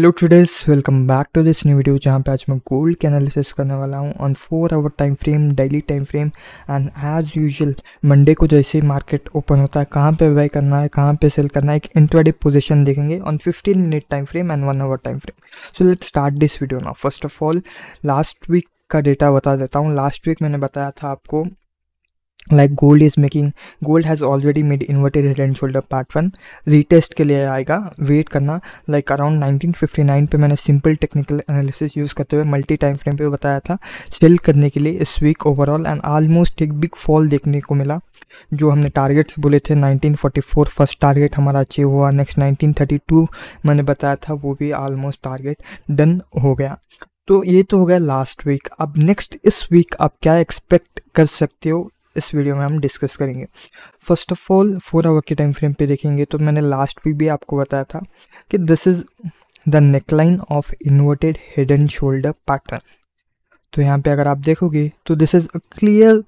Hello traders welcome back to this new video जहाँ पे आज मैं गोल्ड के एनालिसिस करने वाला हूँ on four hour time frame daily time frame and as usual Monday को जैसे ही मार्केट ओपन होता है, कहाँ पे बाई करना है, कहाँ पे सेल करना है, एक इंट्राडे पोजीशन देखेंगे on 15 minute time frame and one hour time frame so let start this video now first of all last week का डेटा बता देता हूँ। लास्ट वीक मैंने बताया था आपको like gold is making gold has already made inverted head and shoulder part one retest के लिए आएगा वेट करना। लाइक अराउंड 1959 पे मैंने सिंपल टेक्निकल एनालिसिस यूज़ करते हुए मल्टी टाइम फ्रेम पे बताया था। सेल करने के लिए इस वीक ओवरऑल एंड ऑलमोस्ट एक बिग फॉल देखने को मिला, जो हमने टारगेट्स बोले थे। 1944 फ़र्स्ट टारगेट हमारा अचीव हुआ। नेक्स्ट 1932 मैंने बताया था, वो भी ऑलमोस्ट टारगेट डन हो गया। तो ये तो हो गया लास्ट वीक अब नेक्स्ट इस वीक आप क्या एक्सपेक्ट कर सकते हो? इस वीडियो में हम डिस्कस करेंगे। First of all four hour के टाइम फ्रेम पे देखेंगे तो मैंने लास्ट वीक भी आपको बताया था कि this is the neckline of inverted head and shoulder pattern तो यहाँ पे अगर आप देखोगे तो this is a clear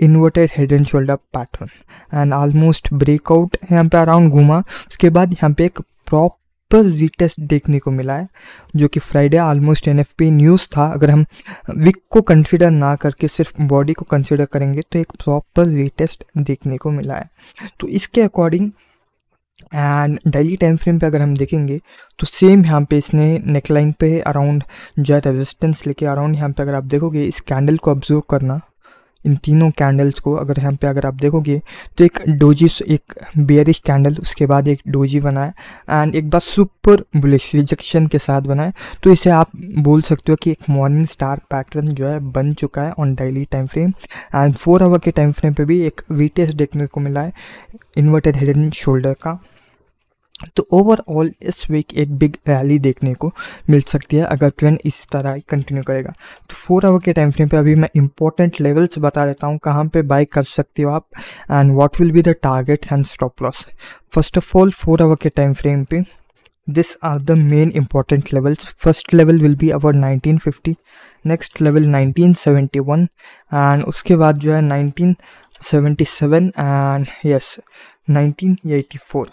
inverted head and shoulder pattern and almost breakout यहाँ पे अराउंड घूमा, उसके बाद यहाँ पे एक प्रॉप पर रीटेस्ट देखने को मिला है, जो कि फ्राइडे ऑलमोस्ट एन न्यूज़ था। अगर हम विक को कंसिडर ना करके सिर्फ़ बॉडी को कंसिडर करेंगे तो एक प्रॉपर रीटेस्ट देखने को मिला है। तो इसके according and daily time frame पे अगर हम देखेंगे तो सेम यहाँ पे इसने नेकलाइन पे अराउंड जो है रेजिस्टेंस लेके अराउंड यहाँ पे अगर आप देखोगे, इस कैंडल को ऑब्ज़र्व करना इन तीनों कैंडल्स को अगर यहाँ पे अगर आप देखोगे तो एक डोजी एक बेयरिश कैंडल उसके बाद एक डोजी बना है एंड एक बार सुपर बुलिश रिजेक्शन के साथ बना है तो इसे आप बोल सकते हो कि एक मॉर्निंग स्टार पैटर्न जो है, बन चुका है on daily time frame and four hour के टाइम फ्रेम पर भी एक वीटेस्ट देखने को मिला है इन्वर्टेड हेड एंड शोल्डर का। तो ओवरऑल इस वीक एक बिग रैली देखने को मिल सकती है अगर ट्रेंड इस तरह कंटिन्यू करेगा। तो फोर आवर के टाइम फ्रेम पे अभी मैं इंपॉर्टेंट लेवल्स बता देता हूँ कहाँ पे बाई कर सकते हो आप and what will be the targets and stop loss first of all four hour के टाइम फ्रेम पे this are the main important levels first level will be our 1950 next level 1971 and उसके बाद जो है 1977 and yes 1984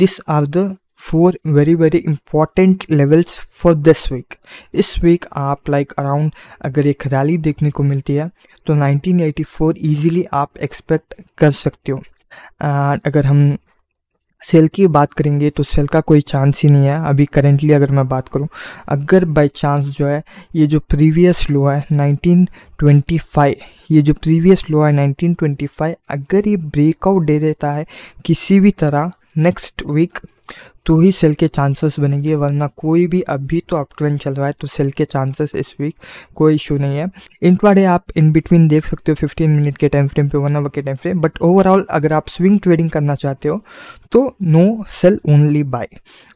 these are the four very very important levels for this week इस week आप like like, around अगर एक rally देखने को मिलती है तो 1984 इजीली आप एक्सपेक्ट कर सकते हो। एंड अगर हम सेल की बात करेंगे तो सेल का कोई चांस ही नहीं है। अभी करेंटली अगर मैं बात करूँ, अगर बाय चांस जो है, ये जो प्रीवियस लो है 1925 ये जो प्रीवियस लो है 1925 अगर ये ब्रेकआउट दे देता है किसी भी तरह नेक्स्ट वीक तो ही सेल के चांसेस बनेंगे, वरना कोई भी अभी तो अप ट्रेंड चल रहा है तो सेल के चांसेस इस वीक कोई इशू नहीं है। इंट्राडे आप इन बिटवीन देख सकते हो 15 मिनट के टाइम फ्रेम पे वन आवर के टाइम फ्रेम बट ओवरऑल अगर आप स्विंग ट्रेडिंग करना चाहते हो तो no sell only buy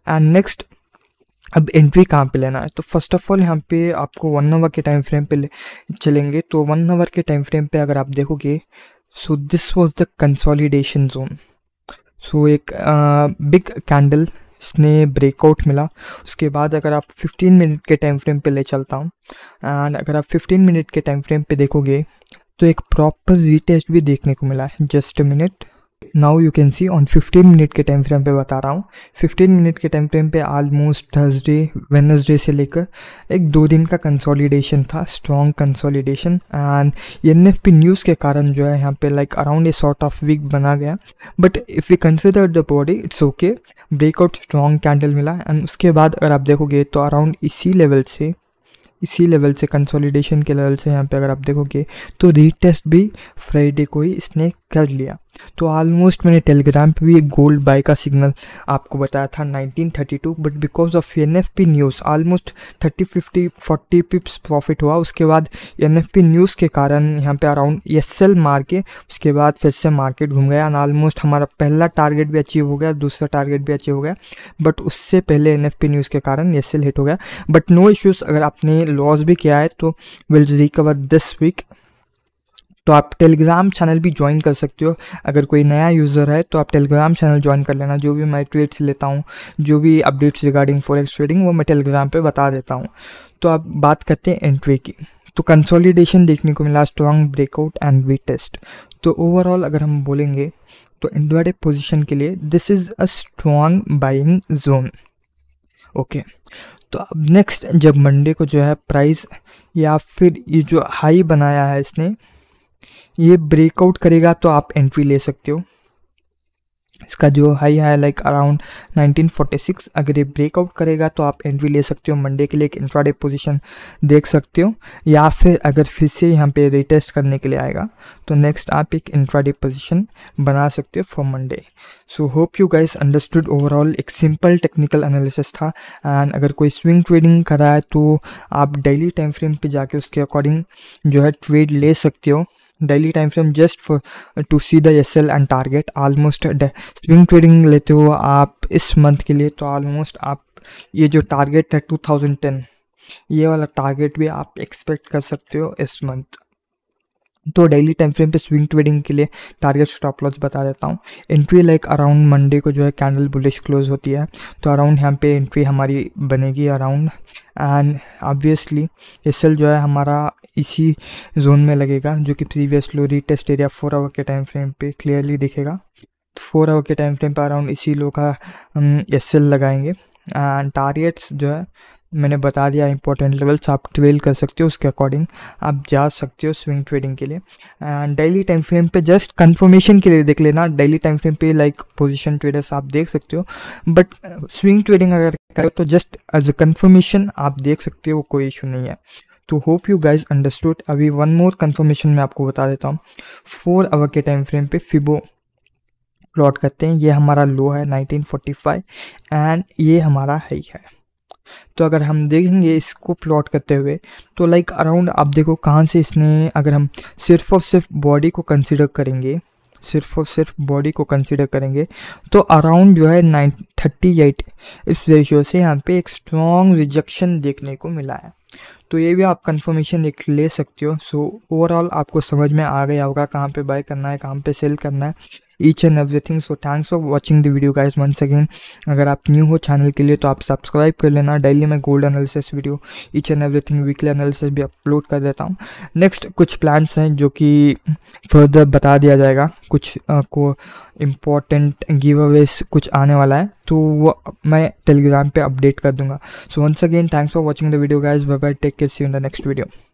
and next अब एंट्री कहाँ पे लेना है? तो फ़र्स्ट ऑफ़ ऑल यहाँ पे आपको वन आवर के टाइम फ्रेम पे चलेंगे। तो वन आवर के टाइम फ्रेम पे अगर आप देखोगे so this was the consolidation zone so एक बिग कैंडल इसने ब्रेकआउट मिला। उसके बाद अगर आप 15 मिनट के टाइम फ्रेम पे ले चलता हूँ एंड अगर आप 15 मिनट के टाइम फ्रेम पे देखोगे तो एक प्रॉपर रीटेस्ट भी देखने को मिला है। Just minute now you can see on 15 minute के टाइम फ्रेम पे बता रहा हूँ। 15 मिनट के टाइम फ्रेम पे आलमोस्ट थर्सडे वेनसडे से लेकर एक दो दिन का कंसोलिडेशन था strong consolidation and N F P news के कारण जो है यहाँ पे like around a sort of wick बना गया। But if you consider the body it's okay breakout strong candle मिला एंड उसके बाद अगर आप देखोगे तो अराउंड इसी लेवल से, इसी लेवल से कंसोलिडेशन के लेवल से यहाँ पे अगर आप देखोगे तो रीटेस्ट भी फ्राइडे को ही इसने कर लिया। तो ऑलमोस्ट मैंने टेलीग्राम पे भी एक गोल्ड बाय का सिग्नल आपको बताया था 1932 but because of N F P news almost 30 50 40 pips profit हुआ। उसके बाद एन एफ़ पी न्यूज़ के कारण यहाँ पे अराउंड एस एल मार के, उसके बाद फिर से मार्केट घूम गया। एंड ऑलमोस्ट हमारा पहला टारगेट भी अचीव हो गया, दूसरा टारगेट भी अचीव हो गया। बट उससे पहले एन एफ़ पी न्यूज़ के कारण एस एल हिट हो गया। बट नो इश्यूज़ अगर आपने लॉस भी किया है तो विल रिकवर दिस वीक तो आप टेलीग्राम चैनल भी ज्वाइन कर सकते हो। अगर कोई नया यूज़र है तो आप टेलीग्राम चैनल ज्वाइन कर लेना। जो भी मैं ट्रेड्स लेता हूँ, जो भी अपडेट्स रिगार्डिंग फॉरेक्स ट्रेडिंग वो मैं टेलीग्राम पे बता देता हूँ। तो आप बात करते हैं एंट्री की। तो कंसोलिडेशन देखने को मिला strong breakout and we test तो ओवरऑल अगर हम बोलेंगे तो इंडोडे पोजिशन के लिए this is a strong buying zone okay तो अब नेक्स्ट जब मंडे को जो है प्राइस या फिर ये जो हाई बनाया है इसने ये ब्रेकआउट करेगा तो आप एंट्री ले सकते हो। इसका जो हाई है लाइक अराउंड 1946 अगर ये ब्रेकआउट करेगा तो आप एंट्री ले सकते हो। मंडे के लिए एक इंट्राडे पोजीशन देख सकते हो। या फिर अगर फिर से यहाँ पे रिटेस्ट करने के लिए आएगा तो नेक्स्ट आप एक इंट्राडे पोजीशन बना सकते हो for Monday so hope you guys understood overall एक सिंपल टेक्निकल एनालिसिस था। एंड अगर कोई स्विंग ट्रेडिंग करा है तो आप डेली टाइम फ्रेम पे जाके उसके अकॉर्डिंग जो है ट्रेड ले सकते हो। Daily time frame just for to see the S and target almost swing trading लेते हो आप इस मंथ के लिए तो ऑलमोस्ट आप, ये जो टारगेट है 2010 ये वाला टारगेट भी आप एक्सपेक्ट कर सकते हो इस मंथ तो डेली टाइम फ्रेम पे स्विंग ट्रेडिंग के लिए टारगेट स्टॉप लॉस बता देता हूँ। एंट्री लाइक अराउंड मंडे को जो है कैंडल बुलिश क्लोज होती है। तो अराउंड यहाँ पे एंट्री हमारी बनेगी अराउंड एंड ऑब्वियसली एसएल जो है हमारा इसी जोन में लगेगा, जो कि previous low test area four hour के टाइम फ्रेम पे क्लियरली दिखेगा। फोर आवर के टाइम फ्रेम पर अराउंड इसी लो का एस लगाएँगे। एंड टारगेट्स जो है मैंने बता दिया इंपॉर्टेंट लेवल्स आप ट्वेल कर सकते हो उसके अकॉर्डिंग आप जा सकते हो स्विंग ट्रेडिंग के लिए। डेली टाइम फ्रेम पे जस्ट कंफर्मेशन के लिए देख लेना डेली टाइम फ्रेम पे लाइक पोजीशन ट्रेडर्स आप देख सकते हो। बट स्विंग ट्रेडिंग अगर करो तो जस्ट एज अ कन्फर्मेशन आप देख सकते हो, कोई इशू नहीं है। तो होप यू गाइज़ अंडरस्टूड अभी वन मोर कन्फर्मेशन मैं आपको बता देता हूँ। फोर आवर के टाइम फ्रेम पे फिबो प्लॉट करते हैं। ये हमारा लो है 1945 एंड ये हमारा हाई है। तो अगर हम देखेंगे इसको प्लॉट करते हुए तो लाइक अराउंड आप देखो कहाँ से इसने अगर हम सिर्फ़ और सिर्फ़ बॉडी को कंसिडर करेंगे सिर्फ़ और सिर्फ़ बॉडी को कंसिडर करेंगे तो अराउंड जो है नाइन थर्टी एट इस रेशियो से यहाँ पे एक स्ट्रॉन्ग रिजेक्शन देखने को मिला है। तो ये भी आप कंफर्मेशन एक ले सकते हो। सो so, ओवरऑल आपको समझ में आ गया होगा कहाँ पे बाय करना है कहाँ पे सेल करना है। Each and everything so thanks for watching the video guys once again अगर आप न्यू हो चैनल के लिए तो आप सब्सक्राइब कर लेना डेली मैं gold analysis video each and everything weekly analysis भी अपलोड कर देता हूँ नेक्स्ट कुछ प्लान्स हैं जो कि फर्दर बता दिया जाएगा कुछ uh, को इंपॉर्टेंट गिव अवेज कुछ आने वाला है तो वो मैं टेलीग्राम पे अपडेट कर दूँगा so once again thanks for watching the video guys bye bye take care see in the next video